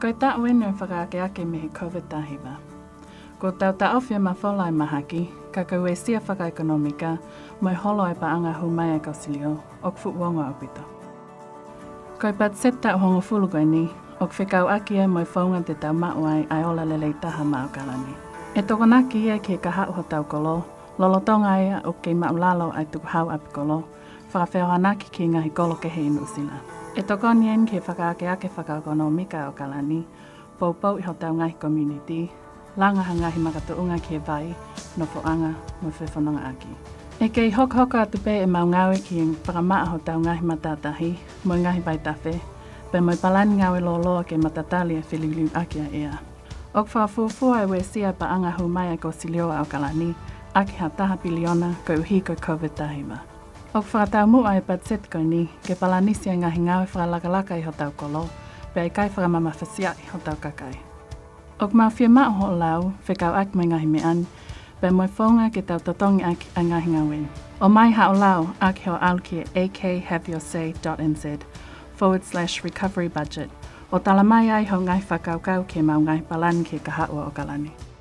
E Ko e tāu enu e whakaake ake me COVID tahiwa. Ko tau ta awhia ma wholai mahaki, ka kau e sia whakaekonomika, mai holo e pa anga hu mai e kausilio, ok fu wonga opito. Ko e pat set tau hongo fulugai ni, ok whikau ake e mai whaunga te tau mauai ai ola lele i taha maokarani. E toko naki e ke ka hauho tau kolo, lolo tonga e o ke maulalo ai tuku hau apikolo, whakawhiawa naki ki ngahi kolo ke hei nusina. Thank E toko nien ke whakaake a ke whakaako no mika o kalani, poupou pou i hotau ngai community, langa hanga hi ke vai, no fo anga, no fe aki. E kei i hok hoka atu pe e mau ngawe ki i whakamaa hotau ngahi matatahi, mo ngai pai tawhe, pe mo i palani ngawe lo loa ke matatali e whililiu aki a ea. Ok wha fuafua e we sia pa anga hu mai e ko silioa o kalani, aki ha taha piliona ko uhi ko COVID-19. Hoku whakatau mu ai pa tsetko ni, ke pala nisi a ngahi ngāwe whakalakalaka i hotau kolo, pe ai kai whakamama whasia i hotau kai Ok mā whia mā oho lau, whekau ak mai ngahi me an, pe mai whonga ke tau tatongi ak a ngahi ngāwe. O mai hao lau, ak heo alki e akhaveyoursay.nz forward slash recovery budget. O tala mai ai hau ngai whakau kau ke mau ngai palan ke kahaua o kalani.